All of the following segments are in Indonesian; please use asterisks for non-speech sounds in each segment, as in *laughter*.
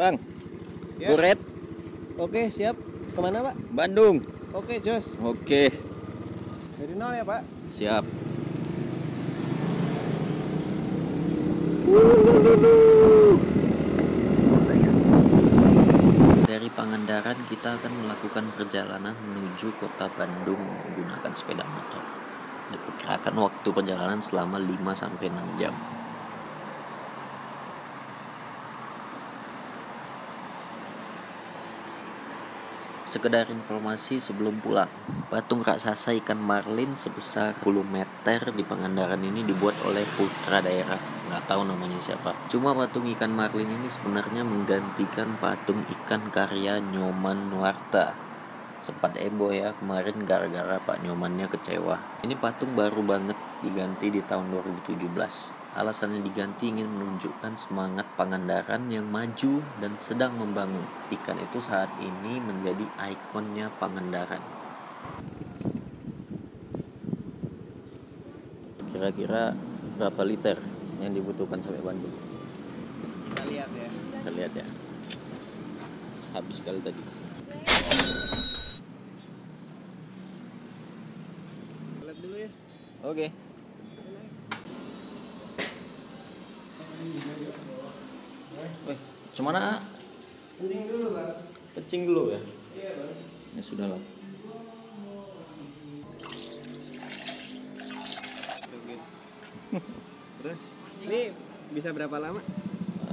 Bang, Ya. Buret, Oke, siap. Ke mana, Pak? Bandung. Oke, Jos. Oke, Dari nol ya, Pak? siap. Dari Pangandaran kita akan melakukan perjalanan menuju kota Bandung menggunakan sepeda motor. Diperkirakan waktu perjalanan selama 5 sampai 6 jam. Sekedar informasi sebelum pulang, patung raksasa ikan marlin sebesar 10 meter di Pangandaran ini dibuat oleh putra daerah. Nggak tahu namanya siapa. Cuma patung ikan marlin ini sebenarnya menggantikan patung ikan karya Nyoman Nuarta. Sempat ebo ya kemarin gara-gara Pak Nyomannya kecewa. Ini patung baru banget diganti di tahun 2017. Alasannya diganti ingin menunjukkan semangat Pangandaran yang maju dan sedang membangun. Ikan itu saat ini menjadi ikonnya Pangandaran. Kira-kira berapa liter yang dibutuhkan sampai Bandung? Kita lihat ya. Kita lihat ya. Habis kali tadi. Lihat dulu ya. Oke. Weh, cemana? Penting dulu, Pak. Pecing dulu ya. Iya, Bang. Ya sudah lah. Terus *laughs* ini bisa berapa lama?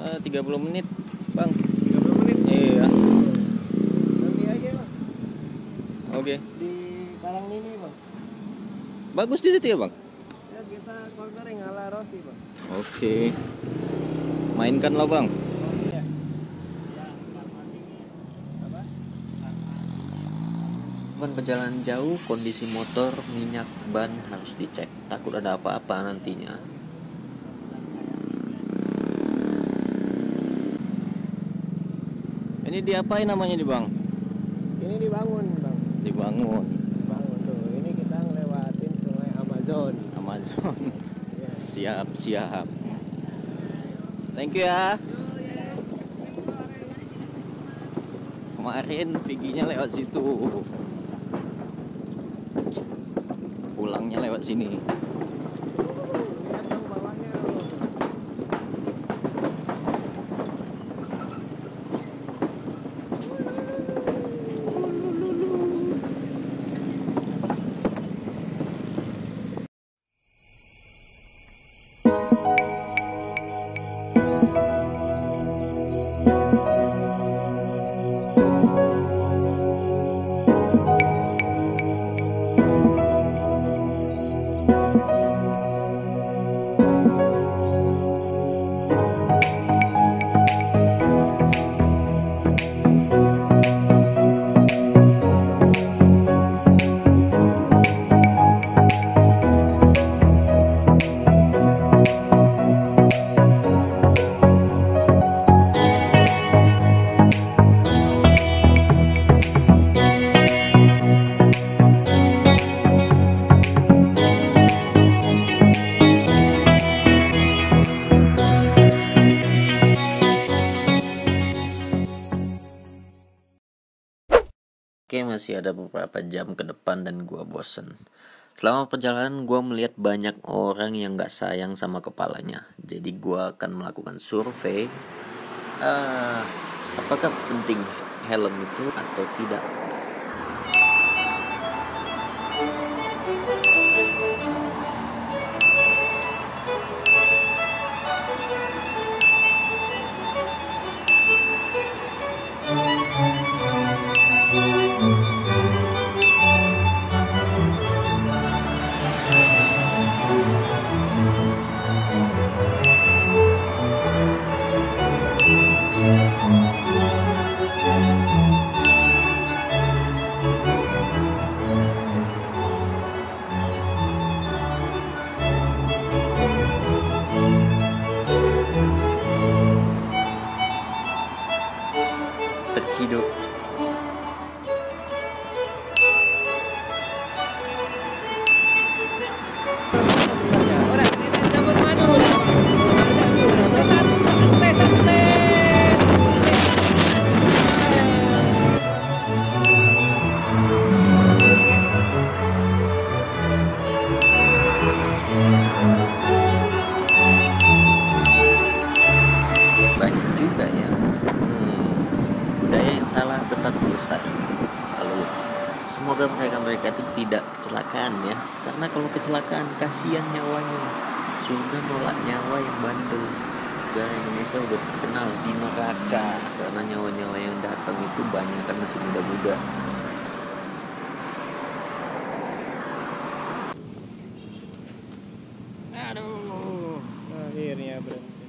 Eh, 30 menit, Bang. 30 menit. Iya. Nanti aja, Bang. Oke. Di Karang ini, Bang. Bagus di situ ya, Bang? Ya, kita cornering ala Rossi, Bang. Oke. Mainkanlah, Bang. Oh, iya. Apa? Bukan perjalanan jauh, kondisi motor, minyak, ban harus dicek. Takut ada apa-apa nantinya. Ini diapain namanya nih, Bang? Ini dibangun, Bang. Dibangun. Bangun tuh. Ini kita ngelewatin sungai Amazon. Amazon. Ya. Siap, siap. Thank you ya. Kemarin Viginya lewat situ. Pulangnya lewat sini. Oke, masih ada beberapa jam ke depan dan gua bosen. Selama perjalanan gua melihat banyak orang yang gak sayang sama kepalanya. Jadi gua akan melakukan survei. Ah, apakah penting helm itu atau tidak? Semoga mereka mereka itu tidak kecelakaan ya. Karena kalau kecelakaan kasihan nyawanya. Surga nolak nyawa yang bandel. Negara Indonesia udah terkenal di neraka. Karena nyawa-nyawa yang datang itu banyak kan masih muda-muda. Aduh. Akhirnya berhenti.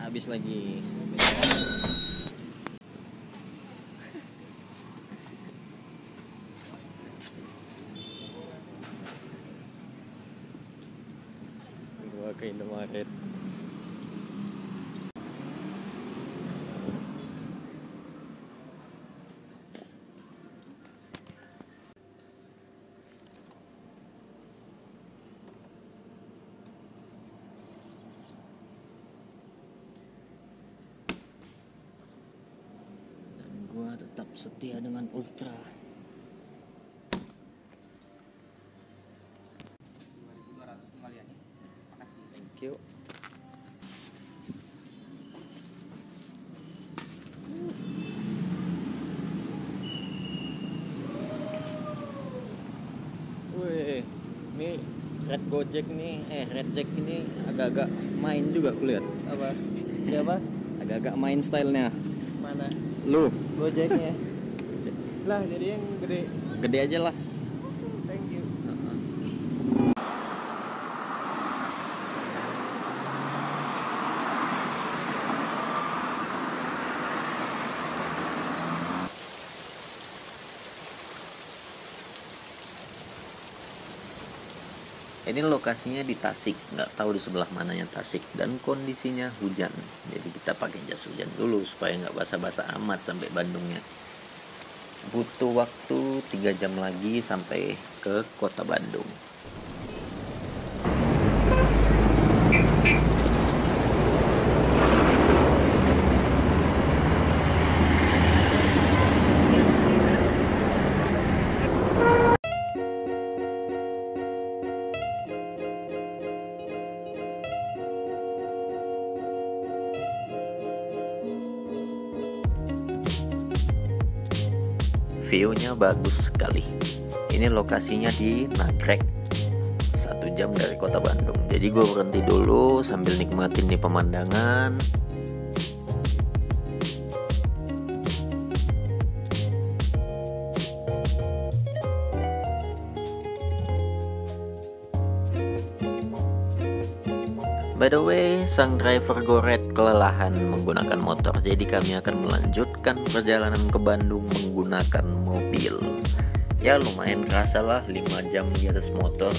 Habis lagi ke Indomaret. Tetap setia dengan Ultra thank you. Wih, ini Red Gojek nih, eh Red Jack ini agak-agak main juga kulihat. apa? Siapa Agak-agak main stylenya. mana? Lu, gojeknya. *laughs* Lah jadi yang gede. Gede aja lah. Ini lokasinya di Tasik, nggak tahu di sebelah mananya Tasik dan kondisinya hujan. Jadi kita pakai jas hujan dulu supaya nggak basah-basah amat sampai Bandungnya. Butuh waktu 3 jam lagi sampai ke kota Bandung. View-nya bagus sekali. Ini lokasinya di Nagrek, satu jam dari kota Bandung. Jadi gue berhenti dulu sambil nikmatin nih pemandangan. By the way, sang driver Goret kelelahan menggunakan motor, jadi kami akan melanjutkan perjalanan ke Bandung menggunakan mobil. Ya lumayan kerasa lah 5 jam di atas motor.